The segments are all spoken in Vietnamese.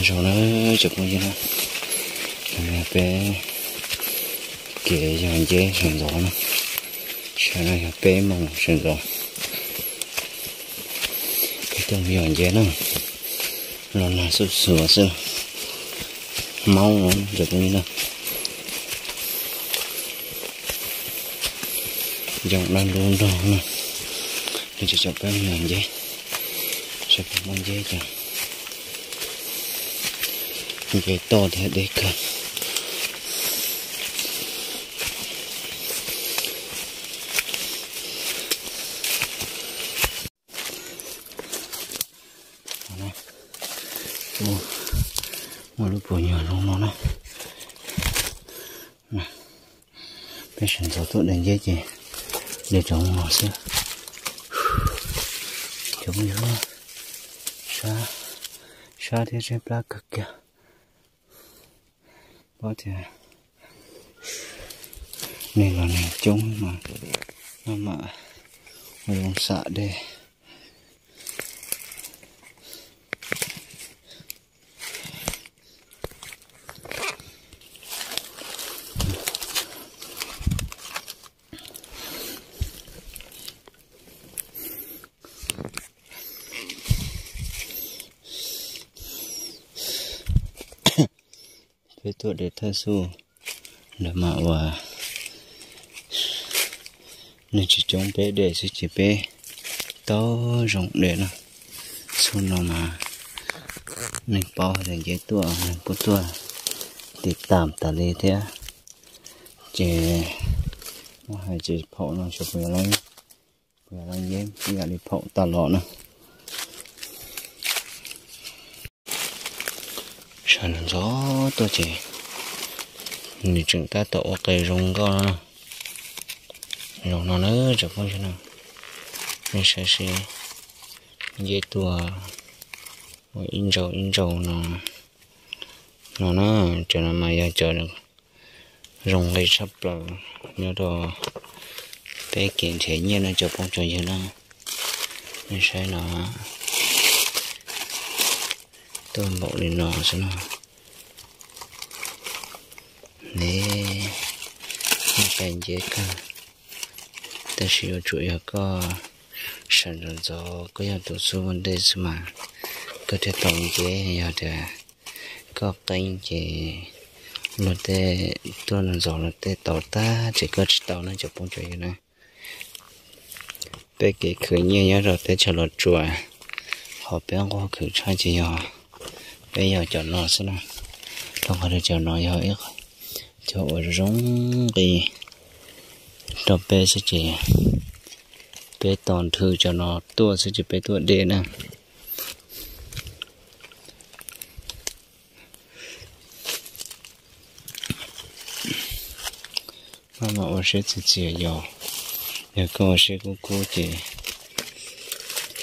rồi nó chụp như thế này bé kể dọn dễ sườn gió nó sẽ là bé mong sườn gió cái tông dọn dễ nó nó là sụt sửa sửa. Nó chụp như thế dọn đang luôn đó nó để cho chụp bé dọn dễ chụp mong dễ cho cái to thế đấy cả mua lúc vừa nhiều luôn nó này. Nè bây giờ tôi tốt đến dễ gì để trồng mỏ xưa trồng nhớ sa sa thì trên plak cực kìa có thể này là này trông mà. Mà mà mình sợ đây. Cái tuổi để thơ su để mà và nên chỉ chống bé để sẽ chỉ bé to rộng để nó. Su nó mà. Nên bao thành dễ tuổi nên bút tuổi thì tạm ta đi thế chỉ mà hay chỉ phẫu nó chụp về lên về lên dễ bây giờ đi phẫu ta lọ nữa chẳng gió tôi chỉ thì chúng ta tổ cây rong con rong nó nữa chẳng có cho nào mình sẽ sẽ dễ tua in dầu in dầu nó nó nó cho nó mà giờ chờ được. Rong cây sắp là nhớ đồ. Bé kiện thể nhiên nó chụp phong cho gì nó mình sẽ nó tôi bộ để nọ cho nó. Nè một cái dễ cả. Ta sử dụng chủ yếu có sản phẩm gió, có yếu tố số vấn đề mà. Có thể tổng chế nhà để có kênh chỉ nó để tôi là gió nó để tàu ta, chỉ có tàu nó chụp bóng chơi này. Bé cái khởi nhiên nhớ rồi để cho luật chùa. Họ bé qua khởi trai chỉ nhỏ bây giờ cho nó xem nào không phải cho nó giờ ít cho giống thì cho bé sẽ chỉ bé toàn thư cho nó. Tua sẽ chỉ bé tua đê nè. Mà mà ở sẽ chỉ chỉ giờ giờ con sẽ cố cố chỉ.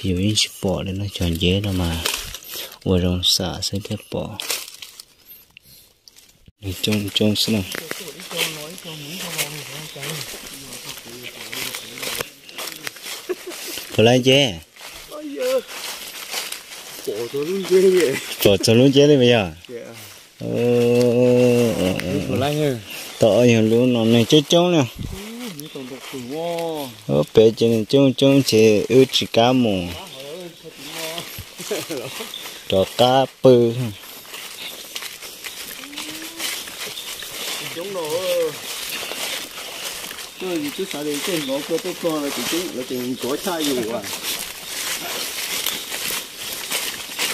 Hiểu những chỉ bỏ lên nó chọn dễ đâu mà vừa rồi xả sẽ tiếp bỏ trông trông xem nào có lại chứ bỏ cho luôn chứ đi bây giờ ờ bỏ lại nhờ tỏ nhiều luôn nó này chơi trông wo ở bé trên trông trông chỉ ư chỉ cá mù cho cá bự giống nó tôi thì chú xả đến trên nó cơ tôi con là chỉ chú là chỉ có chai dù à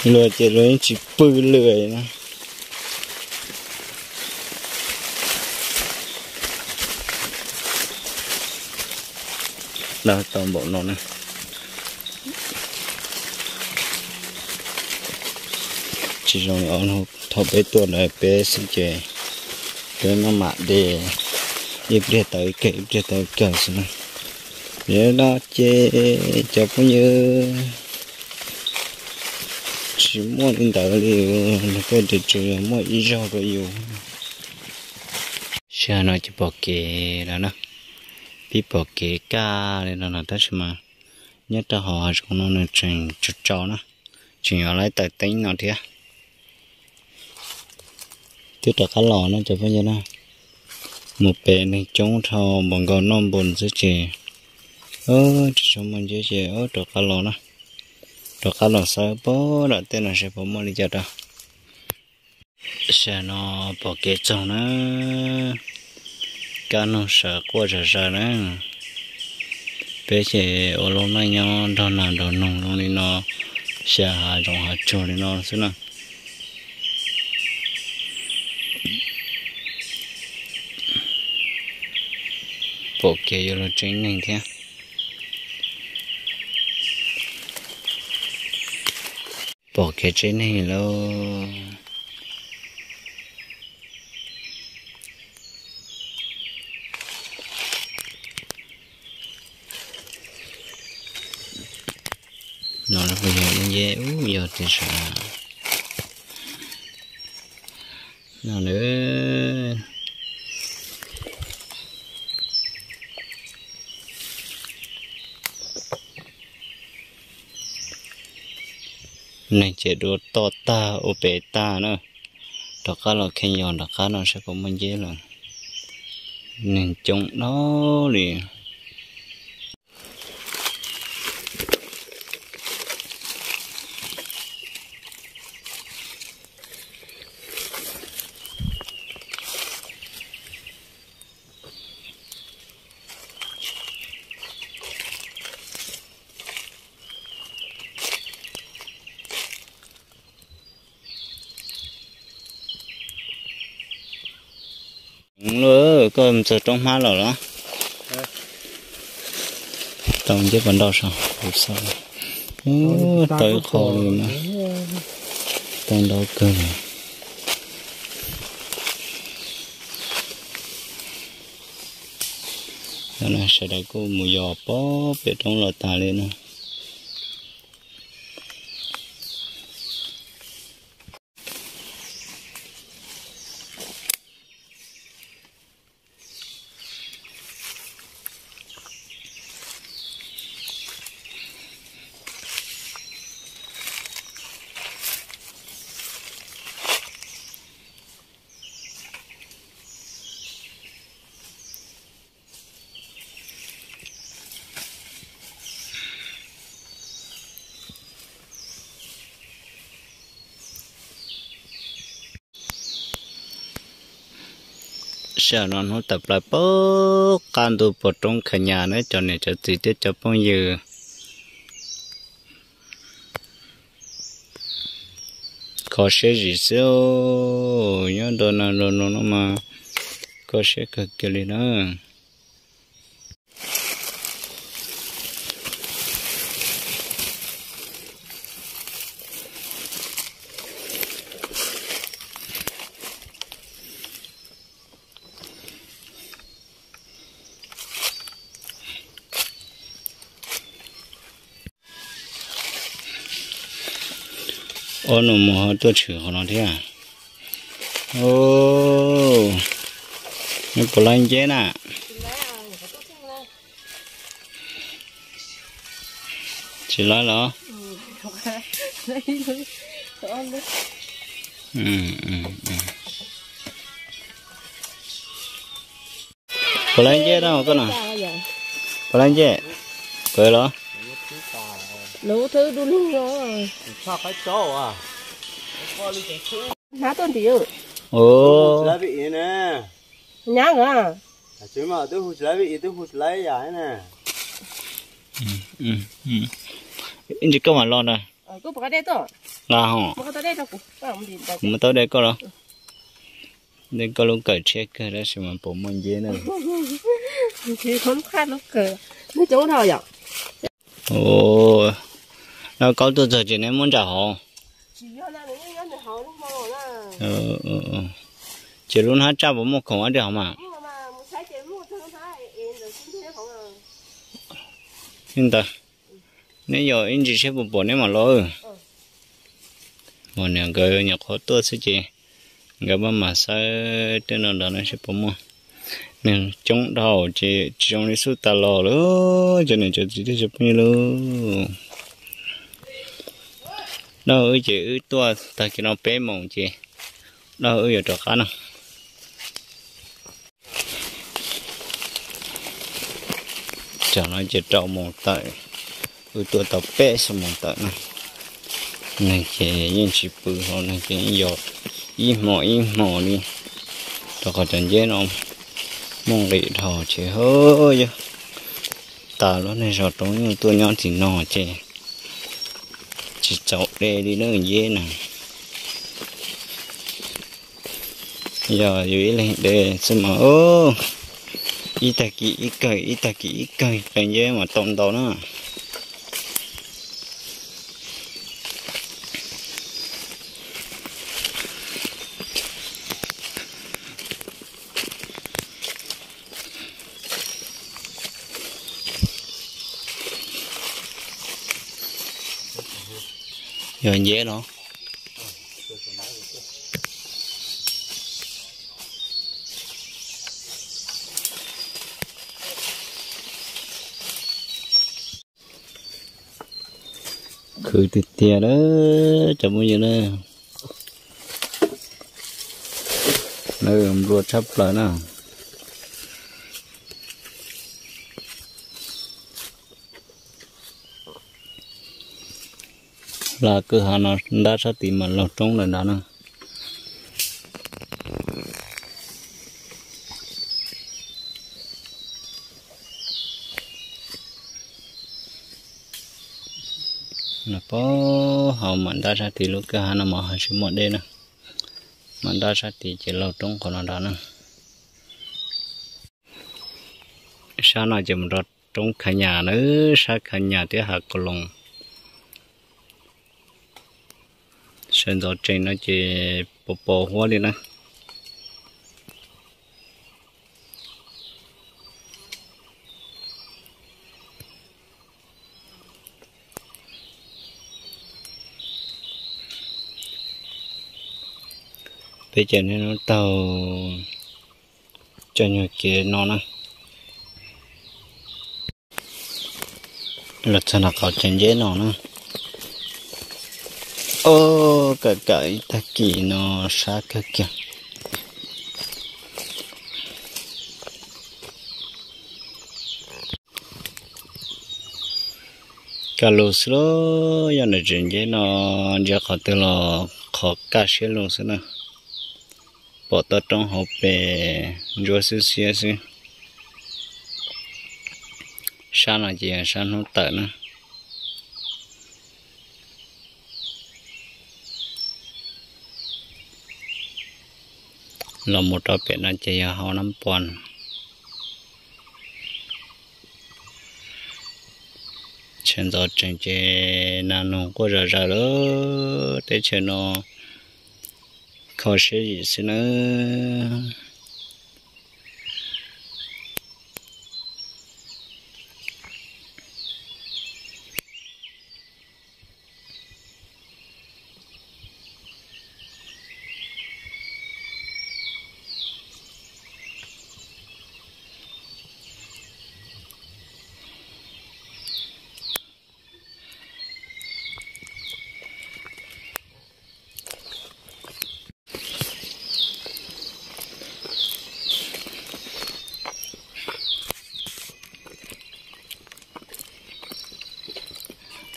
lừa chỉ lừa chỉ bự lười nè đó toàn bộ nó này chỉ trong ở nó thọ bé tuần này bé sinh trẻ bé nó mạ để ít để tới kể ít để tới kệ xem nhớ đó chế cho bao nhiêu chỉ muốn in tờ liệu nó có thể chơi mua ít rau rồi yêu, xe nó chỉ bỏ kế đó nó, bị bỏ kế ca nên nó là tất mà. Nhất là họ trong nó là trình chút cho nó. Chỉ ở lại tại tính nó thế à? Tiếp tục cá lò nó cho bây giờ nó một bể này chống thầu bằng gò non bồn dưới chè. Ơ chống mình dưới chè. Ơ được cá lò nó được cá lò sao? Bố đã tên là sẽ bố mua đi cho đó sẽ nó bỏ cái trong nó. Cá nó sợ quá sợ sợ nữa bé chè ô lô nó nhau đòn nào đòn nồng luôn đi nó sẽ hà trong hà trộn đi nó xí nào. Bộ kia vô là chính này thế bộ kia chính này luôn nó là bây giờ nó dễ uống giờ thì sợ nào nữa nên chế độ to ta ô bể ta nữa đó cá là khen nhọn đó cá nó sẽ có mình dễ là nên trồng nó liền nữa có một trong má rồi đó. Trong chiếc bánh đau sao được sao tới mà trong đó cơ này. Đó là sẽ đại cô mùi giò bó bị trong lò tà lên nè sợ nó nó tập lại bố can tu bổ trong khả nhà nữa cho nên cho tí tiết cho bông dư có sẽ gì sao nhớ đồ nào đồ nó mà có sẽ cực kỳ nữa ô nó mò tôi chửi họ nó thế à ô nó có lên chế nè chỉ nói đó ừ ừ ừ có lên chế đâu con nào có lên chế cười đó lũ thứ đu luôn rồi. Sao phải cho à? Ná tuần tiểu ồ lá vị nè. Nhá nữa à chứ mà tôi hụt lá vị tôi hụt lấy giải nè. Ừ ừ anh chỉ có mà lo nè. Ờ cứ bỏ cái đây thôi là hả đi mà tới đây có đâu đây có luôn cởi check đó xem mà bộ mình dễ nữa thì không khác lúc cờ nó chỗ nào vậy? Ồ nó có tôi giờ chỉ nên muốn trả họ ờ ờ ờ chỉ luôn hết trả bộ một khổng ở đây mà nhưng một ta nếu giờ anh chỉ sẽ bộ bộ nếu mà lo một nhà cái nhà khó tôi sẽ chỉ cái mà mà sai trên đó nó sẽ bộ mua nên trong đầu chỉ trong cái số ta lo nữa cho nên cho chỉ để chụp như luôn nó ở chỉ tua ta chỉ nó bé mỏng chỉ nó ở chỗ cá nào. Cho nó chỉ trâu mỏng tại. Ở tôi tập bé xong mỏng tại này. Này chỉ những chỉ bự hoặc này chỉ những giọt. Ít mỏ ít mỏ đi. Cho có chân dễ nó mong để thò chỉ hơi ta nó này rồi trống nhưng tôi nhon thì nọ chè chỉ chậu đê đi nó dễ nè. Giờ dưới lên đê xem mà ô ít ta kỹ ít cây ít ta kỹ ít cây. Bên dưới mà tôm đó nữa giờ dễ nó khử thịt thìa đó chậm bây giờ nè. Nơi ruột sắp lại nào là cứ hà nó đã sát tìm mà lọt trống lần đó nè nó có họ mình đã ra thì lúc cái hà nó mở hơi xuống một đêm nè mình đã ra thì chỉ lọt trống còn nó đó nè sao nó chỉ một trống trong khai nhà nữa? Sao khai nhà thì hạt cổ lồng sơn giờ trên nó chỉ bò bò hoa đi nè bây giờ nên nó tàu cho nhiều kia nó nè lật cho nó có chân dễ nó nè ô cái cái ta kỳ nó xa cái kia cái lúa sữa giờ này chuyện gì nó giờ khó từ là khó cá xe lô sữa nè bỏ tao trong hộp bè rồi xíu xíu xíu sáng là gì sáng nó tận nè là một trò biển là chỉ họ năm pòn trên đó trên chế là nó có ra ra đó để cho nó khó sẽ gì xin nữa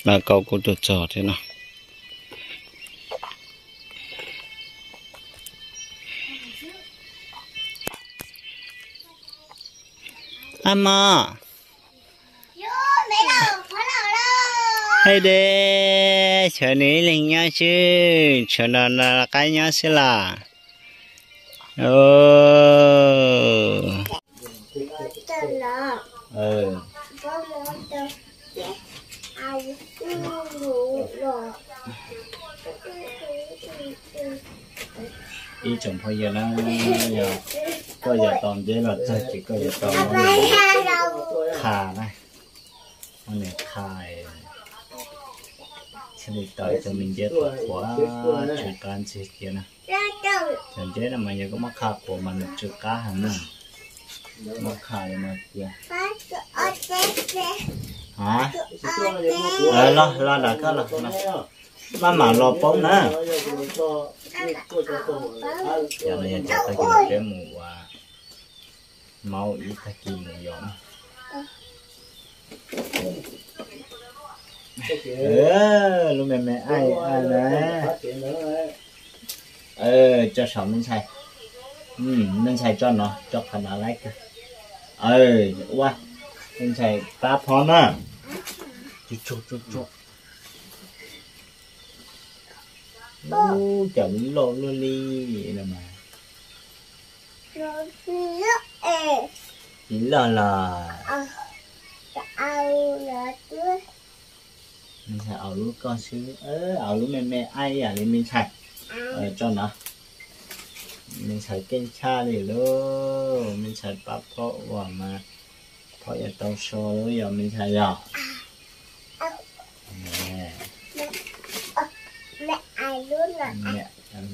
là cậu cũng được chờ thế nào? Amma à. hay đê, chờ ní linh nhá chứ. Chờ nó là cái nhá chứ là. Ô ừ chồng bây giờ nó giờ có giờ toàn dễ là chơi chỉ có giờ toàn nó khà này. Nó này khai cho nên tới cho mình dễ tốt quá chuyện can gì kia nè. Chẳng dễ là mà giờ có mắc khà của mình chưa cá hẳn nè. Mắc khà mà kia hả? Ờ lo lo đã có lo lo mà lo bóng nè giờ này giờ ta kêu cái mù à máu ít ta kêu mù giống ờ lúc mẹ mẹ ai ai nè? Ờ cho sống mình xài ừ mình xài cho nó cho khả năng lấy ờ qua mình xài ba phón á. Chú chú chú chú Ô, chậm lộ lô ly vậy là mà. Chỉ là là mình xài ảo lúa con xíu. Ơ ảo lúa mẹ mẹ ai à? Thì mình sạch, ờ cho nó. Mình xài kênh cha đi luôn mình xài bắp phô và mà. Phô ở tàu xô luôn giờ mình xài rồi nè. Mẹ ai luôn là mẹ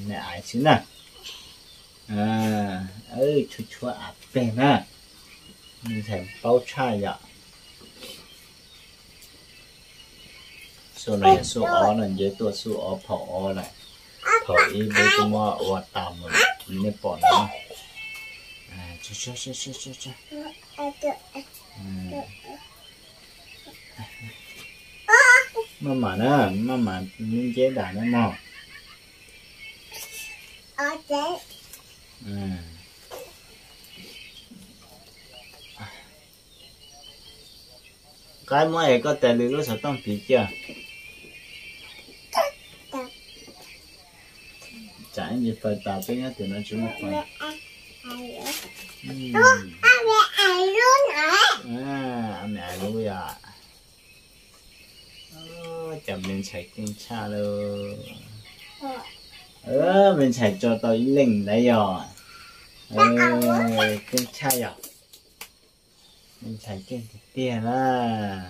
mẹ ai xíu nè à ơi chua chua ạp bè nè mình xài bao chai vậy số này số ó là dưới tua số ó phò ó này. Phò ý với cái mò ó tạm rồi. Nên bỏ nó à chú chú chú chú chú chú mà mà nữa mà mà linh chế đã nữa mò. Ok à. Cái mua này có tài liệu nó sẽ tăng phí chưa? Chả như phải tạo cái nhá thì nó chúng nó phải. Mình chạy kinh cha luôn ờ mình chạy cho tôi linh đấy rồi ờ kinh cha rồi mình chạy kinh tiền à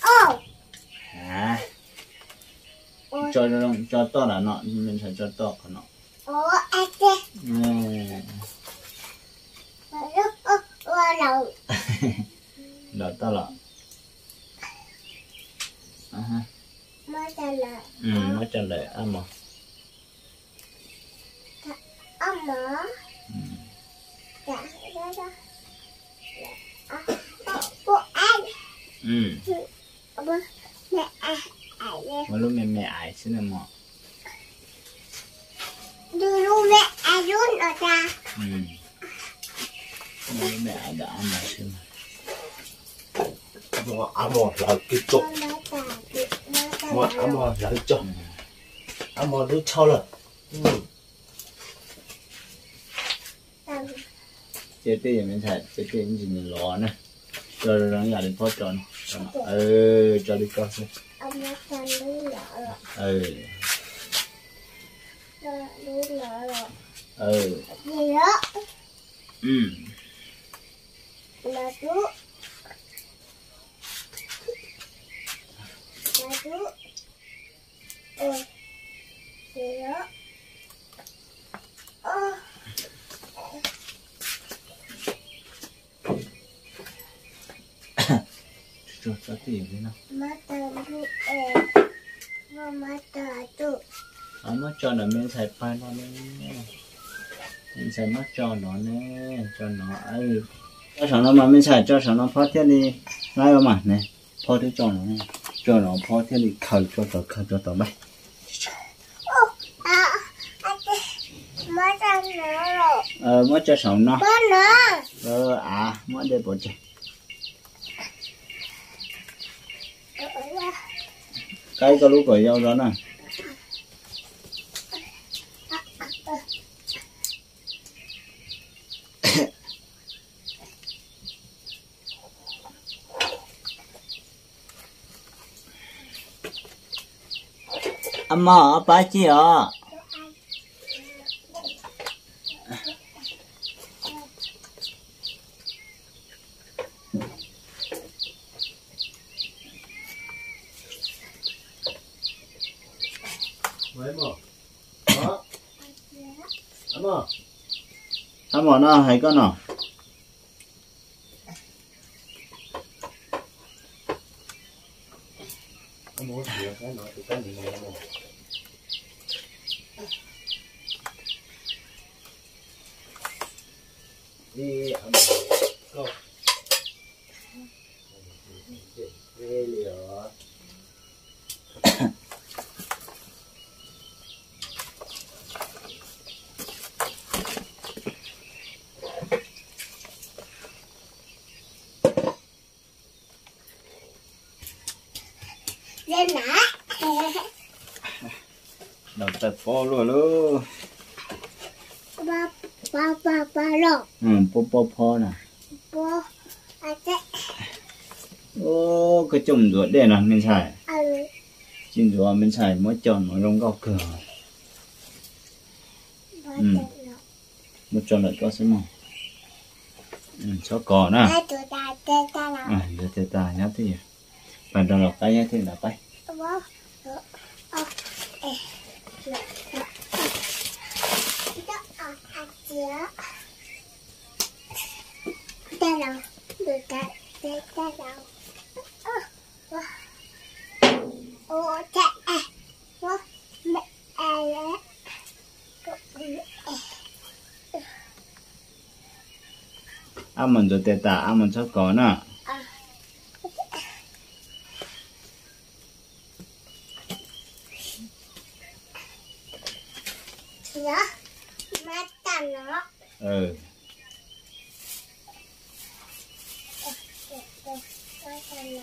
Ô hả cho cho cho to là nọ mình phải cho to cả nọ Ô ai ừ. Đầu đó to là à ha Mới trả lời. Ừ mới trả lời. À mà Ông mở Dạ đó đó À, Cô anh ừ. Bố Mẹ ai ai đây? Mà lúc mẹ mẹ ai xin là mà Đưa luôn mẹ ai luôn ở ừ. Mà lúc mẹ ai đã ăn mà xin ấm mò là cái chỗ Mà ấm mò là cái chỗ ấm mò đứa cháu là chế tiền thì mình phải chế tiền gì mình lo nè. Cho nó nhà cho nó. Cho nó ừ cho đi con xem. Rồi ừ. Rồi ừ. Ừ. Là chú là chú ôi gì đó ơ cho cho tiền đi nào má ta chú ê má má ta chú à mất cho nó mình xài phai nó nè mình xài mất cho nó nè cho nó ừ cho sản nó mà mình xài cho sản nó phốt thiết đi. Ngay mà nè phốt thiết cho nó nè cho nó phốt thiết đi khởi cho tao khởi cho tao bay. Ô à à rồi. Ờ mất cho sản nó. Bố nữa ờ à mất để bỏ chạy. Cái có lúc ở đâu đó nè mỏ ba chị ạ? Ăn mò nó hay con nào? Ăn mỏ thì cái nó thì cái gì mà đầu tập phô luôn luôn ba ba ba ba lọ. Ừ phô phô phô nè. Bố à thế ô cái chùm ruột đây nè mình xài. À chim ruột mình xài mỗi tròn mỗi rong góc cửa. Ừ. thế một tròn lại có số màu ừ cho cỏ nè. À giờ tê ta nhá thì bạn tròn lọc tay nhá thì là tay bố ờ ờ ê lọ lọ đó à à chía tê lọ tụi ta tê ta lọ ô, ờ ô thế à ô, mẹ à ô, ăn mình rồi tê ô, ăn mình ô, ô, nè nhớ má ta nó ừ má ta nó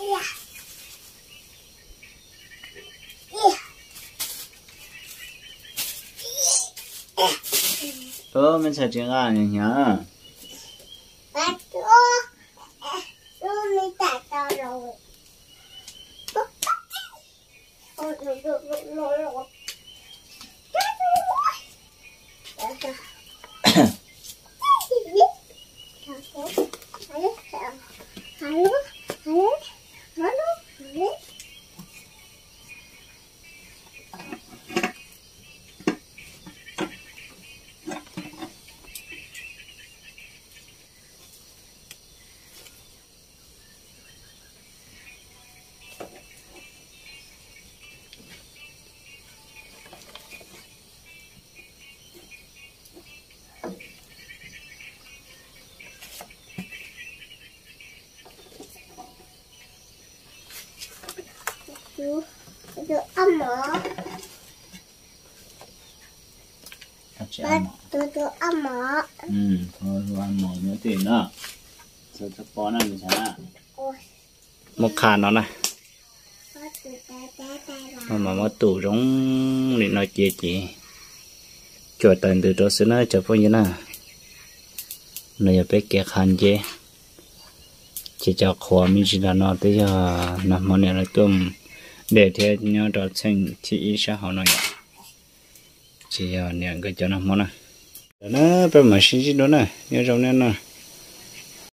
Yeah ơ mình xài chuyện à nhỉ nhá Bác chú Chú mi tạ tao rồi Ôi, rồi, rồi, rồi, rồi, rồi. Rồi, rồi. Alo, alo, alo, alo, alo chú chú âm mở thật chị bác mỏ chú chú âm mở ừ thôi mỏ nhớ tiền đó cho cho bó này mình xài một khả nó này. Mà mà mà tủ giống để nói chia chị. Cho tận từ đó xưa nó cho phong như na nó bé kia khăn chứ chỉ cho khóa mình chỉ là nó tới giờ, nằm mòn này là tôm để theo nhau đó xem chị sẽ sao họ nói. Chị giờ nhận cái chỗ nào món này nó bé mà xin xí đó nè. Nhớ trong nên nè.